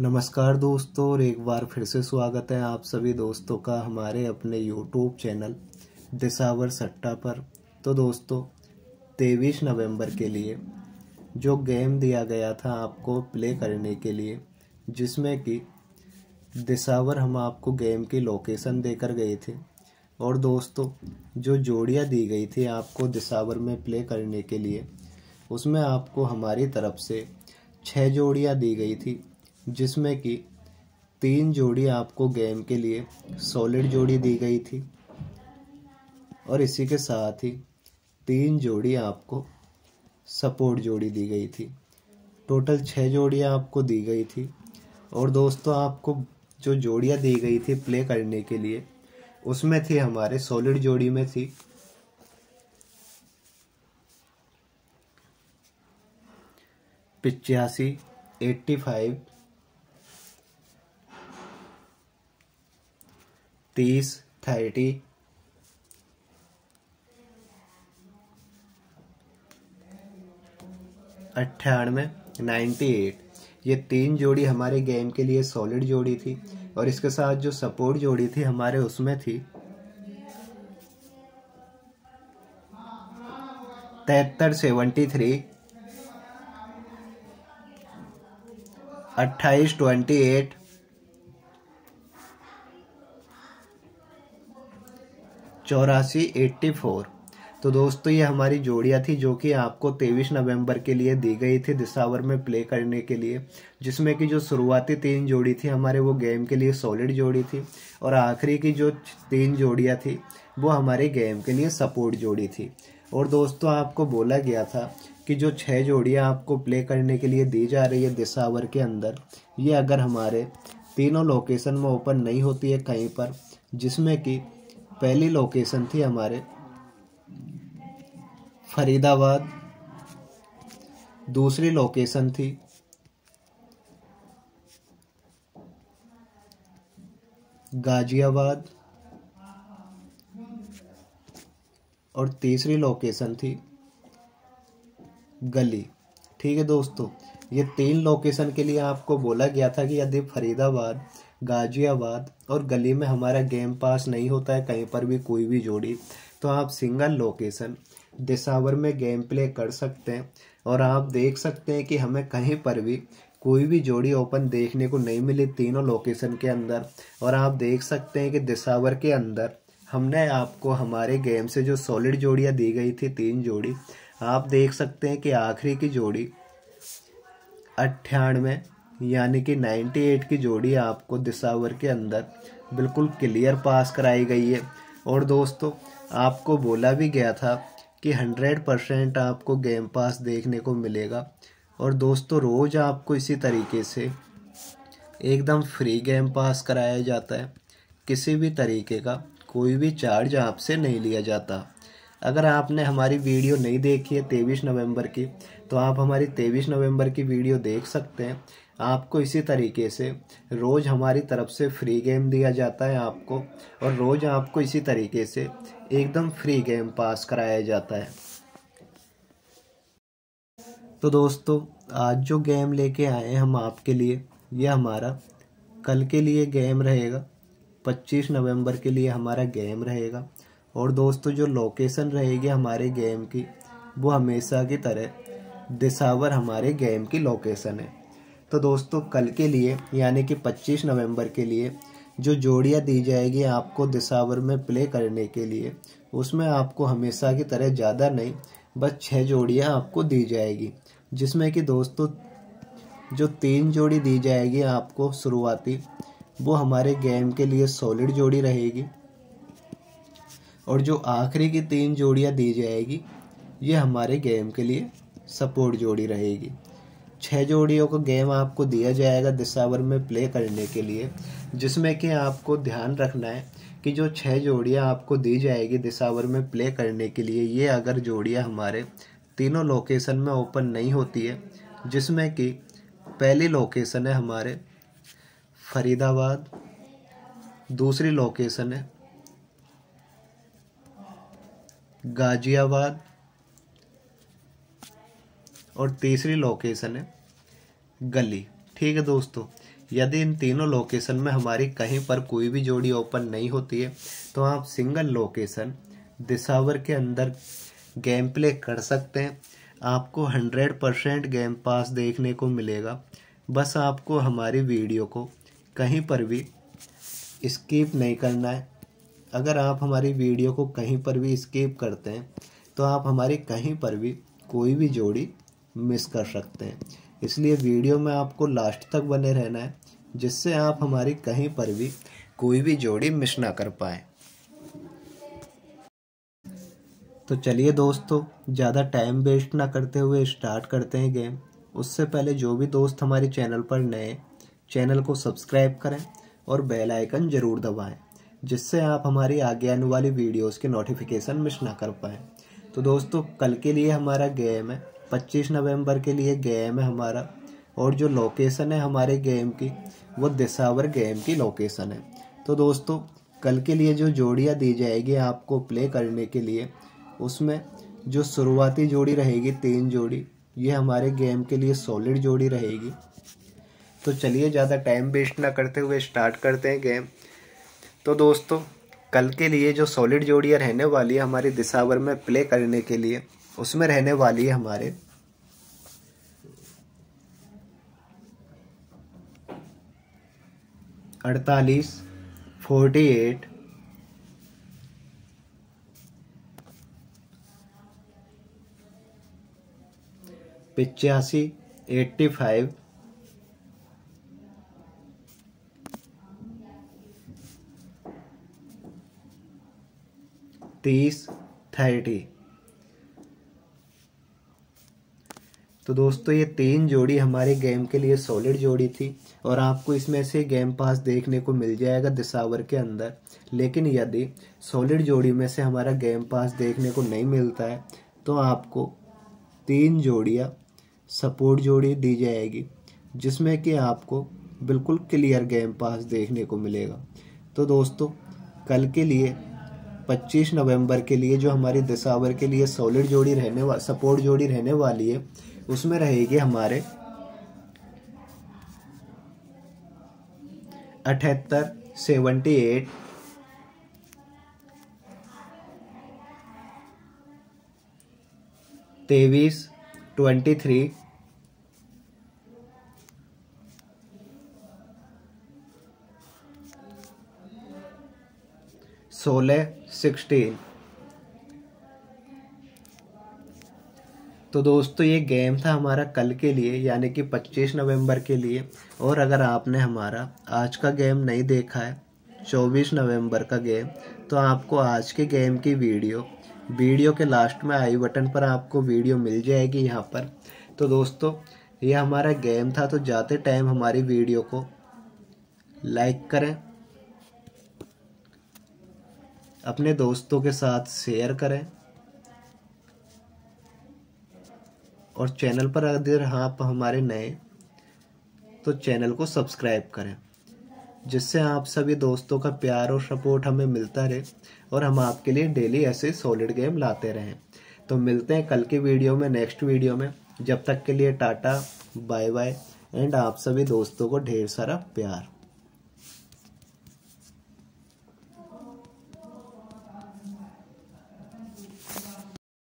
नमस्कार दोस्तों, और एक बार फिर से स्वागत है आप सभी दोस्तों का हमारे अपने यूट्यूब चैनल दिसावर सट्टा पर। तो दोस्तों, तेईस नवंबर के लिए जो गेम दिया गया था आपको प्ले करने के लिए, जिसमें कि दिसावर हम आपको गेम की लोकेशन देकर गए थे। और दोस्तों, जो जोड़ियाँ दी गई थी आपको दिसावर में प्ले करने के लिए, उसमें आपको हमारी तरफ़ से छः जोड़ियाँ दी गई थी। जिसमें कि तीन जोड़ी आपको गेम के लिए सॉलिड जोड़ी दी गई थी और इसी के साथ ही तीन जोड़ी आपको सपोर्ट जोड़ी दी गई थी। टोटल छः जोड़ियाँ आपको दी गई थी और दोस्तों, आपको जो जोड़ियाँ दी गई थी प्ले करने के लिए, उसमें थी हमारे सॉलिड जोड़ी में थी पिचासी एट्टी फाइव तीस, थर्टी। अट्ठानवे नाइन्टी एट। ये तीन जोड़ी हमारे गेम के लिए सॉलिड जोड़ी थी और इसके साथ जो सपोर्ट जोड़ी थी हमारे उसमें थी तिहत्तर सेवेंटी थ्री। अट्ठाईस, ट्वेंटी एट। चौरासी एट्टी फोर तो दोस्तों, ये हमारी जोड़ियाँ थी जो कि आपको तेईस नवंबर के लिए दी गई थी दिसावर में प्ले करने के लिए, जिसमें कि जो शुरुआती तीन जोड़ी थी हमारे, वो गेम के लिए सॉलिड जोड़ी थी और आखिरी की जो तीन जोड़ियाँ थी, वो हमारे गेम के लिए सपोर्ट जोड़ी थी। और दोस्तों, आपको बोला गया था कि जो छः जोड़ियाँ आपको प्ले करने के लिए दी जा रही है दिसावर के अंदर, ये अगर हमारे तीनों लोकेशन में ओपन नहीं होती है कहीं पर, जिसमें कि पहली लोकेशन थी हमारे। फरीदाबाद। दूसरी लोकेशन थी। गाजियाबाद। और तीसरी लोकेशन थी गली। ठीक है दोस्तों ये तीन लोकेशन के लिए आपको बोला गया था कि यदि फरीदाबाद, गाजियाबाद और गली में हमारा गेम पास नहीं होता है, कहीं पर भी कोई भी जोड़ी तो आप सिंगल लोकेशन दिसावर में गेम प्ले कर सकते हैं और आप देख सकते हैं कि हमें कहीं पर भी कोई भी जोड़ी ओपन देखने को नहीं मिली तीनों लोकेशन के अंदर। और आप देख सकते हैं कि दिसावर के अंदर हमने आपको हमारे गेम से जो सॉलिड जोड़ियाँ दी गई थी, तीन जोड़ी, आप देख सकते हैं कि आखिरी की जोड़ी अट्ठानवे, यानी कि 98 की जोड़ी आपको दिसावर के अंदर बिल्कुल क्लियर पास कराई गई है। और दोस्तों, आपको बोला भी गया था कि 100 परसेंट आपको गेम पास देखने को मिलेगा। और दोस्तों, रोज़ आपको इसी तरीके से एकदम फ्री गेम पास कराया जाता है। किसी भी तरीके का कोई भी चार्ज आपसे नहीं लिया जाता। अगर आपने हमारी वीडियो नहीं देखी है तेईस नवंबर की तो आप हमारी तेईस नवंबर की वीडियो देख सकते हैं। आपको इसी तरीके से रोज़ हमारी तरफ़ से फ्री गेम दिया जाता है आपको, और रोज़ आपको इसी तरीके से एकदम फ्री गेम पास कराया जाता है। तो दोस्तों, आज जो गेम लेके आए हैं हम आपके लिए, ये हमारा कल के लिए गेम रहेगा 25 नवंबर के लिए हमारा गेम रहेगा। और दोस्तों, जो लोकेशन रहेगी हमारे गेम की, वो हमेशा की तरह दिसावर हमारे गेम की लोकेशन है। तो दोस्तों, कल के लिए, यानी कि 25 नवंबर के लिए, जो जोड़ियाँ दी जाएगी आपको दिसावर में प्ले करने के लिए, उसमें आपको हमेशा की तरह ज़्यादा नहीं, बस छः जोड़ियाँ आपको दी जाएगी। जिसमें कि दोस्तों, जो तीन जोड़ी दी जाएगी आपको शुरुआती, वो हमारे गेम के लिए सॉलिड जोड़ी रहेगी। और जो आखिरी की तीन जोड़ियाँ दी जाएगी, ये हमारे गेम के लिए सपोर्ट जोड़ी रहेगी। छः जोड़ियों का गेम आपको दिया जाएगा दिसावर में प्ले करने के लिए, जिसमें कि आपको ध्यान रखना है कि जो छः जोड़ियाँ आपको दी जाएगी दिसावर में प्ले करने के लिए, ये अगर जोड़ियाँ हमारे तीनों लोकेशन में ओपन नहीं होती है, जिसमें कि पहली लोकेशन है हमारे फरीदाबाद, दूसरी लोकेशन है गाजियाबाद। और तीसरी लोकेशन है गली। ठीक है दोस्तों, यदि इन तीनों लोकेशन में हमारी कहीं पर कोई भी जोड़ी ओपन नहीं होती है तो आप सिंगल लोकेशन दिसावर के अंदर गेम प्ले कर सकते हैं। आपको हंड्रेड परसेंट गेम पास देखने को मिलेगा। बस आपको हमारी वीडियो को कहीं पर भी स्किप नहीं करना है। अगर आप हमारी वीडियो को कहीं पर भी स्किप करते हैं तो आप हमारी कहीं पर भी कोई भी जोड़ी मिस कर सकते हैं। इसलिए वीडियो में आपको लास्ट तक बने रहना है, जिससे आप हमारी कहीं पर भी कोई भी जोड़ी मिस ना कर पाए। तो चलिए दोस्तों, ज़्यादा टाइम वेस्ट ना करते हुए स्टार्ट करते हैं गेम उससे पहले जो भी दोस्त हमारे चैनल पर नए चैनल को सब्सक्राइब करें और बेल आइकन ज़रूर दबाएँ। जिससे आप हमारी आगे आने वाली वीडियोस के नोटिफिकेशन मिस ना कर पाएँ। तो दोस्तों, कल के लिए हमारा गेम है। 25 नवंबर के लिए गेम है हमारा। और जो लोकेशन है हमारे गेम की, वो दिसावर गेम की लोकेशन है। तो दोस्तों, कल के लिए जो जोड़ियाँ दी जाएगी आपको प्ले करने के लिए, उसमें जो शुरुआती जोड़ी रहेगी, तीन जोड़ी, ये हमारे गेम के लिए सॉलिड जोड़ी रहेगी। तो चलिए, ज़्यादा टाइम वेस्ट ना करते हुए स्टार्ट करते हैं गेम तो दोस्तों, कल के लिए जो सॉलिड जोड़ियाँ रहने वाली है हमारी दिसावर में प्ले करने के लिए, उसमें रहने वाली है हमारे अड़तालीस फोर्टी एट पिचासी एट्टी फाइव तीस, थर्टी। तो दोस्तों, ये तीन जोड़ी हमारे गेम के लिए सॉलिड जोड़ी थी और आपको इसमें से गेम पास देखने को मिल जाएगा दिसावर के अंदर। लेकिन यदि सॉलिड जोड़ी में से हमारा गेम पास देखने को नहीं मिलता है तो आपको तीन जोड़ियाँ सपोर्ट जोड़ी दी जाएगी, जिसमें कि आपको बिल्कुल क्लियर गेम पास देखने को मिलेगा। तो दोस्तों, कल के लिए 25 नवंबर के लिए जो हमारी दिसावर के लिए सॉलिड जोड़ी रहने वा सपोर्ट जोड़ी रहने वाली है, उसमें रहेगी हमारे अठहत्तर सेवेंटी एट तेईस ट्वेंटी थ्री सोलह सिक्सटीन तो दोस्तों, ये गेम था हमारा कल के लिए, यानी कि 25 नवंबर के लिए। और अगर आपने हमारा आज का गेम नहीं देखा है 24 नवंबर का गेम तो आपको आज के गेम की वीडियो वीडियो के लास्ट में आई बटन पर आपको वीडियो मिल जाएगी यहाँ पर। तो दोस्तों, ये हमारा गेम था तो जाते टाइम हमारी वीडियो को लाइक करें। अपने दोस्तों के साथ शेयर करें। और चैनल पर अगर आप हमारे नए तो चैनल को सब्सक्राइब करें, जिससे आप सभी दोस्तों का प्यार और सपोर्ट हमें मिलता रहे और हम आपके लिए डेली ऐसे सॉलिड गेम लाते रहें। तो मिलते हैं कल की वीडियो में नेक्स्ट वीडियो में। जब तक के लिए टाटा बाय बाय एंड आप सभी दोस्तों को ढेर सारा प्यार।